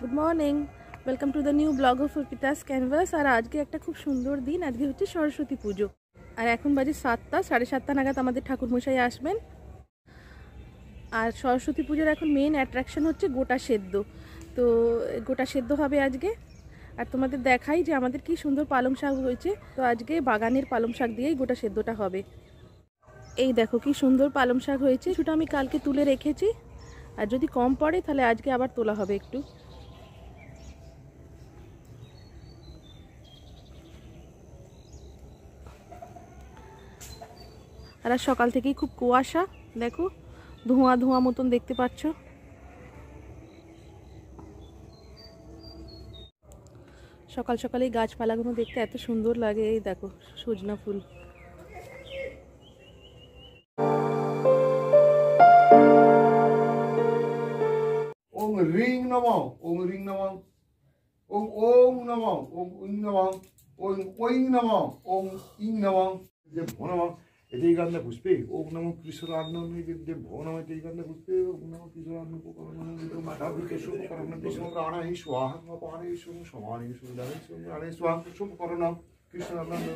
Good morning welcome to the new blog of Arpita's canvas আর আজকে একটা খুব সুন্দর দিন। আজকে হচ্ছে সরস্বতী পুজো। আর এখন বাজে সাতটা, সাড়ে সাতটা নাগাদ আমাদের ঠাকুরমশাই আসবেন। আর সরস্বতী পুজোর এখন মেন অ্যাট্রাকশন হচ্ছে গোটা সেদ্ধ। তো গোটা সেদ্ধ হবে আজকে। আর তোমাদের দেখাই যে আমাদের কি সুন্দর পালং শাক হয়েছে। তো আজকে বাগানের পালং শাক দিয়েই গোটা সেদ্ধটা হবে। এই দেখো কি সুন্দর পালং শাক হয়েছে। সেটা আমি কালকে তুলে রেখেছি। আর যদি কম পড়ে তাহলে আজকে আবার তোলা হবে একটু। আর সকাল থেকেই খুব কুয়াশা, দেখো, ধোঁয়া ধোঁয়া মতন দেখতে পাচ্ছ। সকাল সকালে গাছপালাগুলো দেখতে এত সুন্দর লাগে, এই দেখো, সজনা ফুল। ওং রিং নম ওং রিং নম ওং ওং নম ওং ইং নম ওং নম ইং নম। যে ভনম এতেই গান্ধা পুষ্পে ওং নম কৃষ্ণান্ন যে ভনম এতেই গান্ধা পুষ্পে ওং নম বিকে কৃষ্ণানন্দ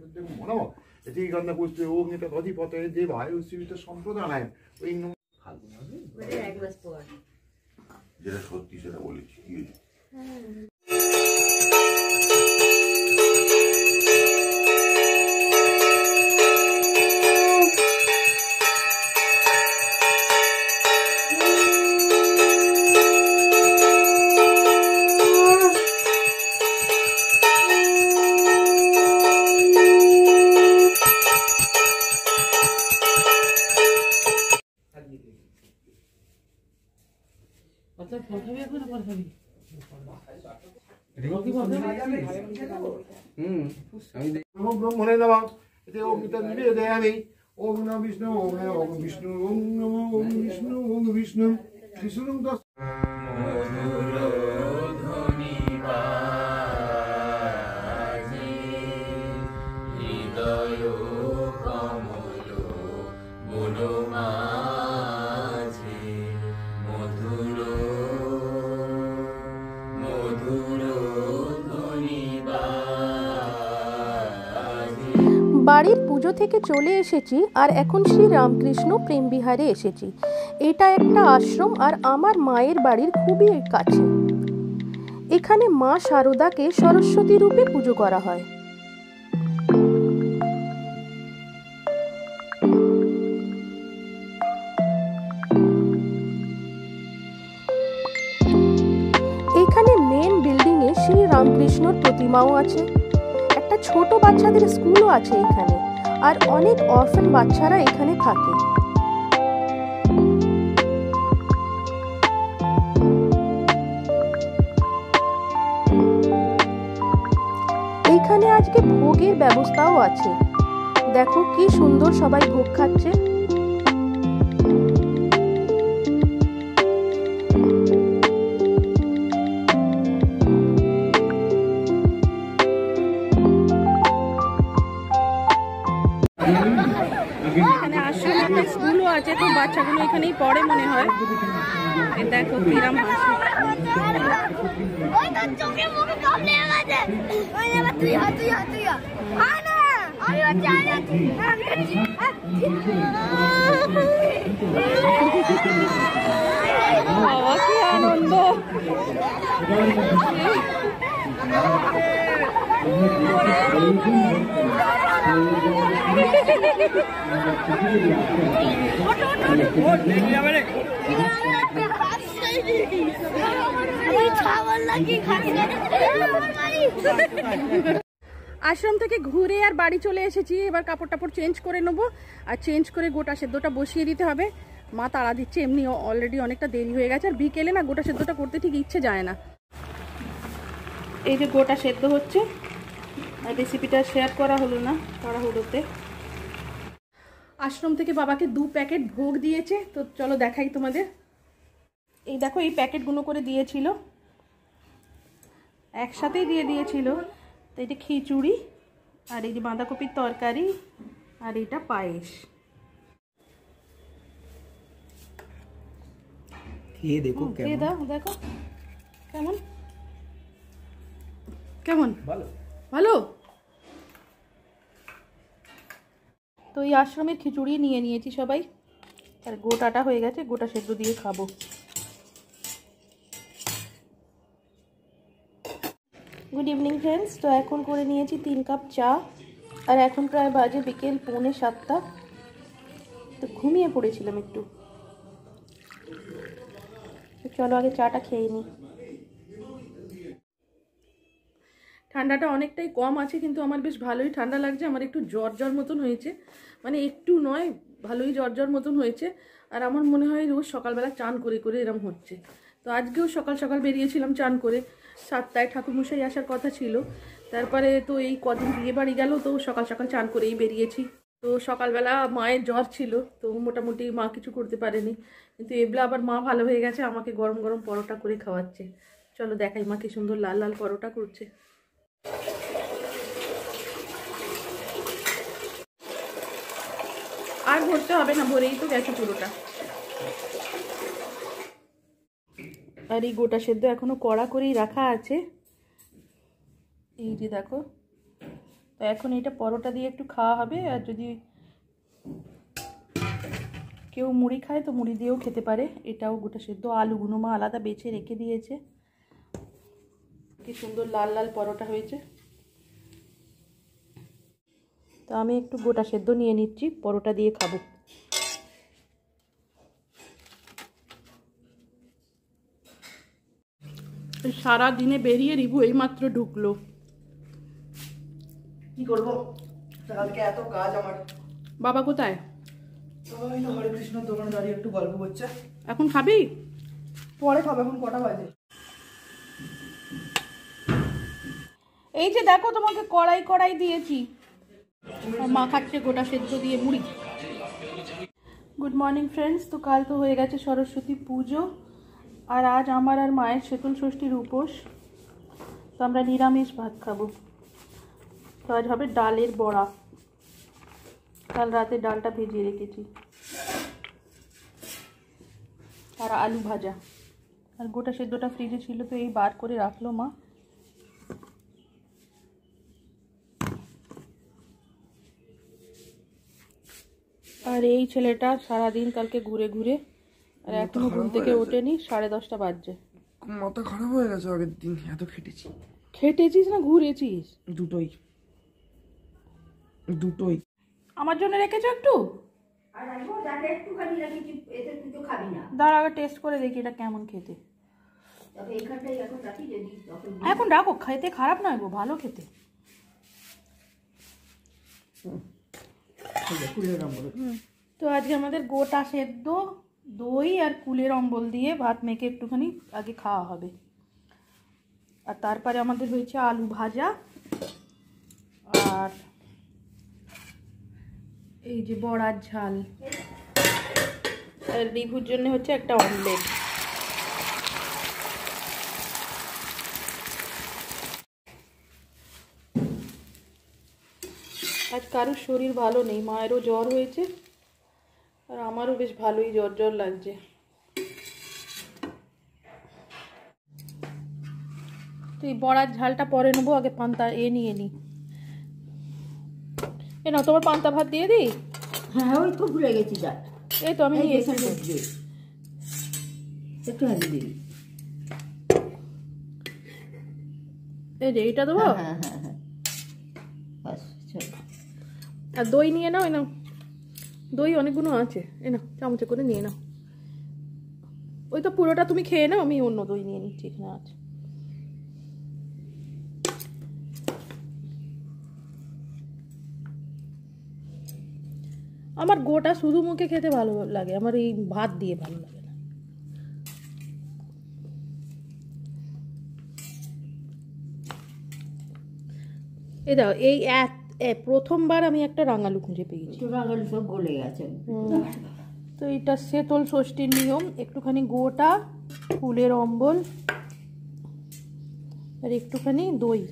বিদ্যে মনম এতেই গান্ধা পুষ্পে ওং দেবায় উচ্চীবিত সম্প্রদানায় ওই যেটা সত্যি সেটা বলেছি হয়েছে? নমো ব্রহ্মণে নমঃ এতে ওম গীতা নিবেদয়ামি ওম নমঃ বিষ্ণু ওম নমঃ ওম বিষ্ণু ওম নমঃ ওম থেকে চলে এসেছি আর এখন শ্রী রামকৃষ্ণ প্রেম বিহারে এসেছি। এটা একটা আশ্রম আর আমার মায়ের বাড়ির খুবই কাছে। এখানে মা শারদাকে সরস্বতী রূপে পুজো করা হয়। এখানে মেন বিল্ডিং এ শ্রী রামকৃষ্ণর প্রতিমাও আছে। একটা ছোট বাচ্চাদের স্কুলও আছে এখানে। আর অনেক অরফেন বাচ্চারা এখানে থাকে। এখানে আজকে ভোগের ব্যবস্থাও আছে। দেখো কি সুন্দর সবাই ভোগ খাচ্ছে। হচ্ছে মনে হয়। আমি হচ্ছে বাবা কি আনন্দ। আশ্রম থেকে ঘুরে আর বাড়ি চলে এসেছি। এবার কাপড় টাপড় চেঞ্জ করে নেব। আর চেঞ্জ করে গোটা সেদ্ধটা বসিয়ে দিতে হবে। মা তাড়া দিচ্ছে, এমনি অলরেডি অনেকটা দেরি হয়ে গেছে। আর বিকেলে না গোটা সেদ্ধটা করতে ঠিক ইচ্ছে যায় না। এই যে গোটা সেদ্ধ হচ্ছে রেসিপিটা শেয়ার করা হলো না তাড়াহুড়োতে। আশ্রম থেকে বাবাকে দু প্যাকেট ভোগ দিয়েছে তো চলো দেখাই তোমাদের। এই দেখো এই প্যাকেটগুলো করে দিয়েছিল। একসাথেই দিয়ে দিয়েছিল। তো এটা খিচুড়ি আর এই যে বাঁধাকপির তরকারি আর এটা পায়েস। খেয়ে দেখো খেয়ে কেমন। দাও দেখো। কেমন? কেমন? ভালো। ভালো? তো এই আশ্রমের খিচুড়ি নিয়ে নিয়েছি সবাই। আর গোটাটা হয়ে গেছে, গোটা সেদ্ধ দিয়ে খাব। গুড ইভিনিং ফ্রেন্ডস তো এখন করে নিয়েছি তিন কাপ চা। আর এখন প্রায় বাজে বিকেল পৌনে সাতটা। তো ঘুমিয়ে পড়েছিলাম একটু। চলো আগে চাটা খেয়ে নিই। ঠান্ডাটা অনেকটাই কম আছে, কিন্তু আমার বেশ ভালোই ঠান্ডা লাগছে। আমার একটু জ্বর জ্বর মতন হয়েছে। মানে একটু নয়, ভালোই জ্বর জ্বর মতন হয়েছে। আর আমার মনে হয় রোজ সকালবেলা চান করে করে এরম হচ্ছে। তো আজকেও সকাল সকাল বেরিয়েছিলাম চান করে। সাতটায় ঠাকুরমশাই আসার কথা ছিল। তারপরে তো এই কদিন বিয়ে বাড়ি গেল, তো সকাল সকাল চান করেই বেরিয়েছি। তো সকালবেলা মায়ের জ্বর ছিল, তো মোটামুটি মা কিছু করতে পারেনি। কিন্তু এবলা আবার মা ভালো হয়ে গেছে, আমাকে গরম গরম পরোটা করে খাওয়াচ্ছে। চলো দেখাই মা কি সুন্দর লাল লাল পরোটা করছে। আর ভরতে হবে না, ভরেই তো গেছে পুরোটা। আর এই গোটা সেদ্ধ এখনও কড়া করেই রাখা আছে। এই যে দেখো, তো এখন এটা পরোটা দিয়ে একটু খাওয়া হবে, আর যদি কেউ মুড়ি খায়, তো মুড়ি দিয়েও খেতে পারে। এটাও গোটা সেদ্ধ আলুগুলো মা আলাদা বেছে রেখে দিয়েছে। কি সুন্দর লাল লাল পরোটা হয়েছে। তো আমি একটু গোটা সেদ্ধ নিয়ে নিচ্ছি পরোটা দিয়ে খাব। সারা দিনে বেরিয়ে রিভু এইমাত্র ঢুকলো। কি করব? কালকে এত কাজ আমার। বাবা কোথায়? হরে কৃষ্ণ দোকানে দাঁড়িয়ে একটু গল্প করছে। এখন খাবি? পরে খাবে এখন কটা বাজে? এই যে দেখো তোমাকে কড়াই কড়াই দিয়েছি। মা খাচ্ছে গোটা সেদ্ধ দিয়ে মুড়ি। গুড মর্নিং ফ্রেন্ডস তো কাল তো হয়ে গেছে সরস্বতী পুজো, আর আজ আমার আর মায়ের শীতল ষষ্ঠীর উপোস। তো আমরা নিরামিষ ভাত খাব। তো আজ হবে ডালের বড়া। কাল রাতে ডালটা ভেজিয়ে রেখেছি। আর আলু ভাজা। আর গোটা সেদ্ধটা ফ্রিজে ছিল, তো এই বার করে রাখল মা। আর এই ছেলেটা সারাদিন কালকে ঘুরে ঘুরে আর এখনও ঘুম থেকে ওঠেনি সাড়ে দশটা বাজছে। মাথা খারাপ হয়ে গেছে আগের দিন এত খেটেছি। খেটেছিস না ঘুরেছিস? দুটোই। দুটোই। আমার জন্য রেখেছো একটু? আর রাখব যাতে একটুখানি রাখি এতে তুই খাবি না। দাঁড়া আগে টেস্ট করে দেখি এটা কেমন খেতে। এখন রাখি যদি তখন এখন রাখো খেতে খারাপ নয় গো ভালো খেতে। তো আজকে আমাদের গোটা সেদ্ধ, দই আর কুলের অম্বল দিয়ে ভাত মেখে একটুখানি আগে খাওয়া হবে। আর তারপরে আমাদের হয়েছে আলু ভাজা। আর এই যে বড়ার ঝাল। আর রিভুর জন্য হচ্ছে একটা অমলেট আজ কারোর শরীর ভালো নেই মায়েরও জ্বর হয়েছে আর আমারও বেশ ভালোই জ্বর জ্বর লাগছে। তো এই বড়ার ঝালটা পরে নেব আগে পান্তা এ নিয়ে নিই এ না তোমার পান্তা ভাত দিয়ে দিই? হ্যাঁ ওই তো ভুলে গেছি যা। এই তো আমি এই নিয়ে এসেছি। একটু এই যে এইটা দেবো? হ্যাঁ হ্যাঁ হ্যাঁ বাস চল আর দই নিয়ে নাও এই নাও। দই অনেকগুলো আছে এ নাও চামচে করে নিয়ে নাও। ওই তো পুরোটা তুমি খেয়ে নাও আমি অন্য দই নিয়ে নিচ্ছি এখানে আছে। আমার গোটা শুধু মুখে খেতে ভালো লাগে আমার এই ভাত দিয়ে ভালো লাগে না। এই দাও এই এক- এ, প্রথমবার আমি একটা রাঙালু খুঁজে পেয়েছি। রাগালু সব গলে গেছে। তো এটা শেতল ষষ্ঠীর নিয়ম। একটুখানি গোটা ফুলের অম্বল আর একটুখানি দই।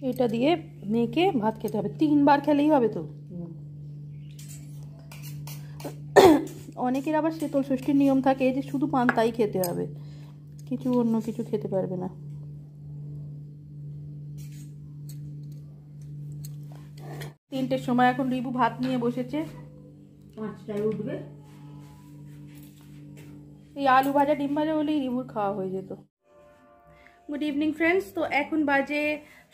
এটা দিয়ে মেখে ভাত খেতে হবে। তিনবার খেলেই হবে তো? অনেকের আবার শীতল ষষ্ঠীর নিয়ম থাকে যে শুধু পান্তাই খেতে হবে। কিছু অন্য কিছু খেতে পারবে না। তিনটের সময় এখন রিবু ভাত নিয়ে বসেছে। পাঁচটায় উঠবে। এই আলু ভাজা ডিম ভাজা হলেই রিবুর খাওয়া হয়ে যেত। গুড ইভিনিং ফ্রেন্ডস তো এখন বাজে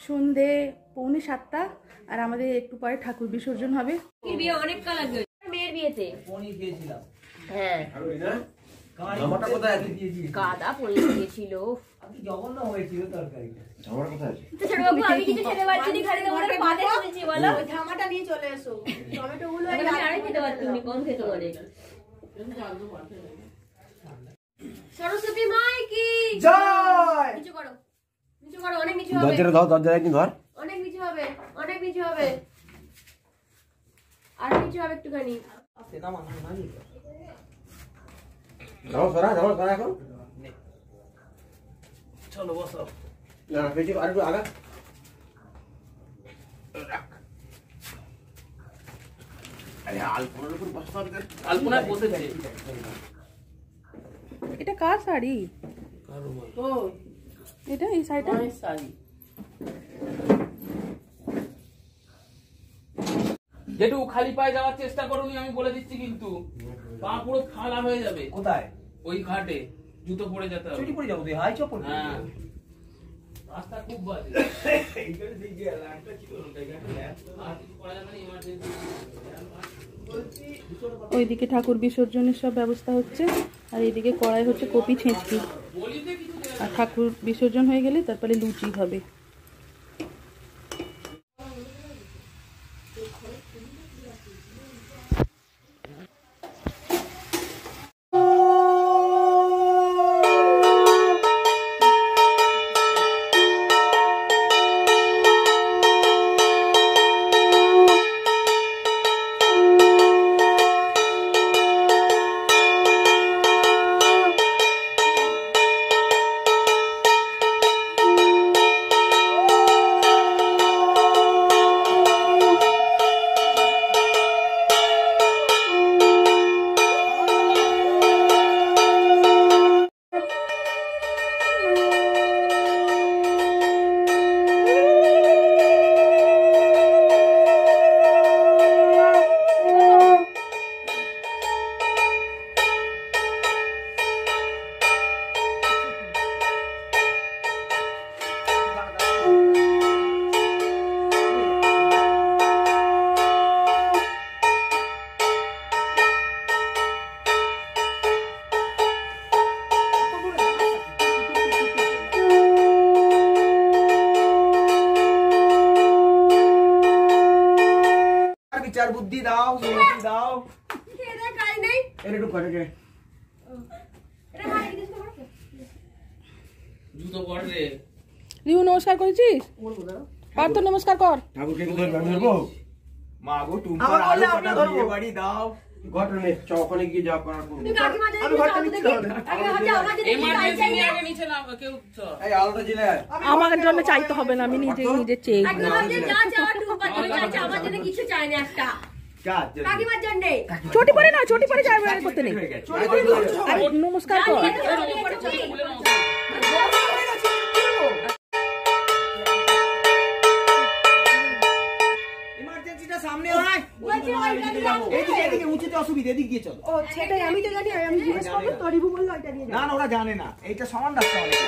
সন্ধে পৌনে সাতটা আর আমাদের একটু পরে ঠাকুর বিসর্জন হবে। বিয়ে অনেক কাল আগে মেয়ের বিয়েতে? হ্যাঁ। জামাটা কোথায় আছে? কাদা পড়ে গিয়েছিল। আমি জঘন্য হয়েছিল তরকারিটা। আমার কোথায় আছে? ছোট বাবু আমি কিছু খেতে পারছি না খালি তোমার পাতে শুনেছি বলো। জামাটা নিয়ে চলে এসো। টমেটো গুলো আমি আরে খেতে পারছি কম খেতে পারে। সরস্বতী মাই কি জয়! নিচু করো নিচু করো অনেক নিচু হবে। দরজাটা দাও ধর। অনেক নিচু হবে অনেক নিচু হবে। আর নিচু হবে একটুখানি। দাও সরা সরা এখন চলো বসো না আর একটু আগা আরে আলপনার উপর বসতে হবে আলপনায় বসেছে এটা কার শাড়ি ও এটা এই শাড়িটা শাড়ি খালি পায়ে যাওয়ার চেষ্টা করুনি আমি বলে দিচ্ছি কিন্তু। পা পুরো খালা হয়ে যাবে। কোথায়? ওই ঘাটে জুতো পরে যেতে হবে। চুরি পড়ে যাব তুই হাই চপ্পল হ্যাঁ। রাস্তা খুব বাজে। আর কিছু করা যাবে না emergency। ওইদিকে ঠাকুর বিসর্জনের সব ব্যবস্থা হচ্ছে আর এইদিকে কড়াই হচ্ছে কপি ছেঁচকি। আর ঠাকুর বিসর্জন হয়ে গেলে তারপরে লুচি হবে। বুদ্ধি দাও বুদ্ধি দাও। খেতে খাই নেই। এর একটু করে দে এটা মারি দিস তো জুতো পর রে। রিউ নমস্কার করেছিস? পার্থ নমস্কার কর। ঠাকুরকে তো ধরবে আমি ধরবো মা গো তুমি আমার আলু বললে কাটা আপনি ধরবো। বিয়ে বাড়ি দাও। ঘটনে ওখানে গিয়ে যা করার করব। তুই কাকিমা জানি আমি ঘরটা এমার্জেন্সি নিয়ে আগে নিচে নাম কেউ চল এই আলুটা জিলে আমার জন্য চাইতে হবে না আমি নিজে নিজে চেয়ে কাকিমা ভাবছে যা চাওয়ার টুম্পার জন্য চাইছে আমার জন্য কিছু চাই না একটা। যা কাকিমার জন্য। চটি পরে না চটি পরে যাবে করতে নেই। নমস্কার কর সামনে আয়। অসুবিধা এদিকে গিয়ে চলো। ও সেটাই আমি তো জানি আমি জিজ্ঞেস করব তো রিভু বলল ওইটা দিয়ে না না ওরা জানে না। এইটা সমান রাস্তা অনেক।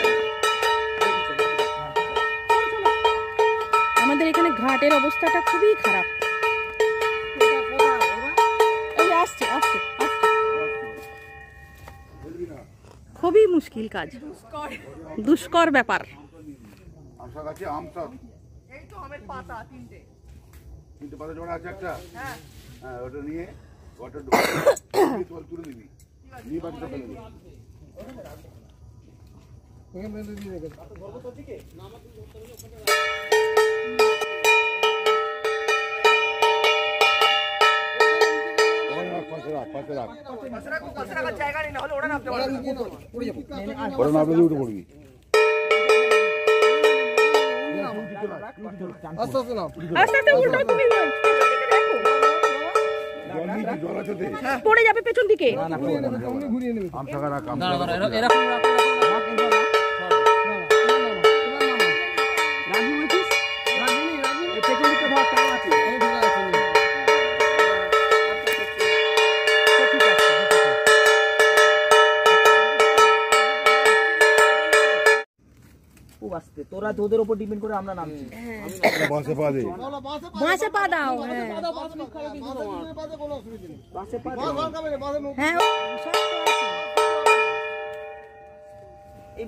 আমাদের এখানে ঘাটের অবস্থাটা খুবই খারাপ। মুশকিল কাজ। দুষ্কর। ব্যাপার। আশা গাছে আম সব এই তো আমের পাতা তিনটে। তিনটে পাতা জোড়া আছে একটা? হ্যাঁ। ওটা নিয়ে ওটা জল তুলে দিবি। নিয়ে বাকিটা ফেলে দিবি। পাশে রাখ পাশে পড়ে যাবে পেছন দিকে এরকম তোরা তোদের উপর ডিপেন্ড করে আমরা নামছি। বাসে পা দে। বাসে পা দাও। হ্যাঁ বাসে পা হ্যাঁ এই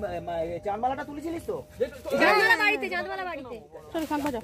চাঁদমালাটা তুলেছিলিস তো? চাঁদমালা বাড়িতে চাঁদমালা বাড়িতে। চলো শান্ত যাও।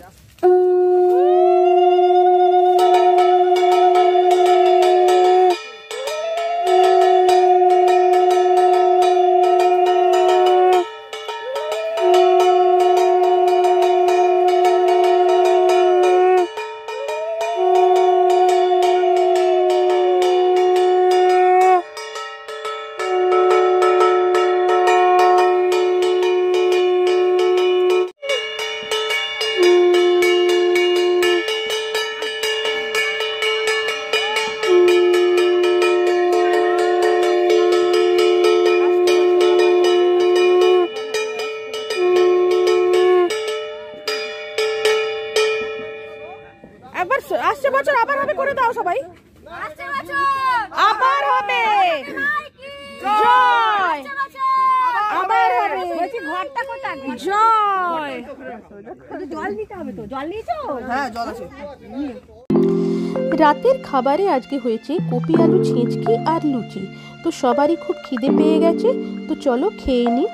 জল নিয়েছো? হ্যাঁ জল আছে। রাতের খাবারে আজকে হয়েছে কপি আলু ছেঁচকি আর লুচি। তো সবারই খুব খিদে পেয়ে গেছে তো চলো খেয়ে নিই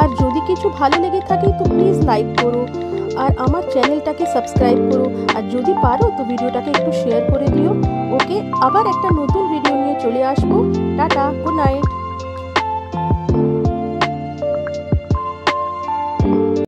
আর যদি কিছু ভালো লেগে থাকে তো প্লিজ লাইক করো আর আমার চ্যানেলটাকে সাবস্ক্রাইব করো। আর যদি পারো তো ভিডিওটাকে একটু শেয়ার করে দিও। ওকে আবার একটা নতুন ভিডিও নিয়ে চলে আসব। Tata good night